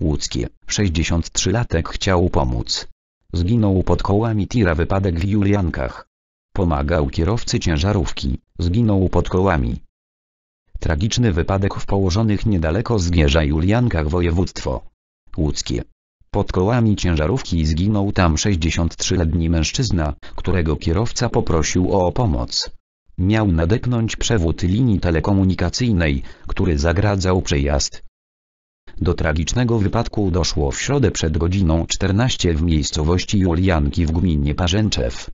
Łódzkie, 63-latek chciał pomóc. Zginął pod kołami tira wypadek w Juliankach. Pomagał kierowcy ciężarówki, zginął pod kołami. Tragiczny wypadek w położonych niedaleko Zgierza Juliankach województwo łódzkie. Pod kołami ciężarówki zginął tam 63-letni mężczyzna, którego kierowca poprosił o pomoc. Miał nadepnąć przewód linii telekomunikacyjnej, który zagradzał przejazd. Do tragicznego wypadku doszło w środę przed godziną 14 w miejscowości Julianki w gminie Parzęczew.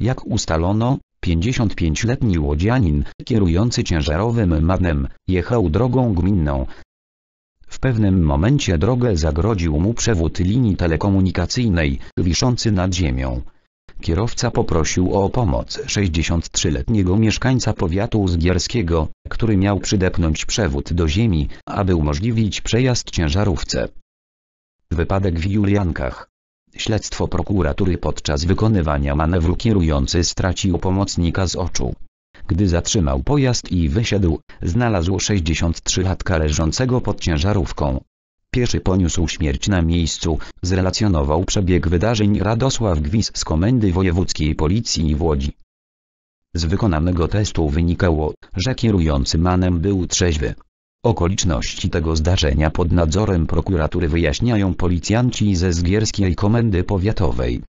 Jak ustalono, 55-letni łodzianin, kierujący ciężarowym manem, jechał drogą gminną. W pewnym momencie drogę zagrodził mu przewód linii telekomunikacyjnej, wiszący nad ziemią. Kierowca poprosił o pomoc 63-letniego mieszkańca powiatu zgierskiego, który miał przydepnąć przewód do ziemi, aby umożliwić przejazd ciężarówce. Wypadek w Juliankach. Śledztwo prokuratury podczas wykonywania manewru kierujący stracił pomocnika z oczu. Gdy zatrzymał pojazd i wysiadł, znalazł 63-latka leżącego pod ciężarówką. Pieszy poniósł śmierć na miejscu, zrelacjonował przebieg wydarzeń Radosław Gwis z Komendy Wojewódzkiej Policji w Łodzi. Z wykonanego testu wynikało, że kierujący manem był trzeźwy. Okoliczności tego zdarzenia pod nadzorem prokuratury wyjaśniają policjanci ze Zgierskiej Komendy Powiatowej.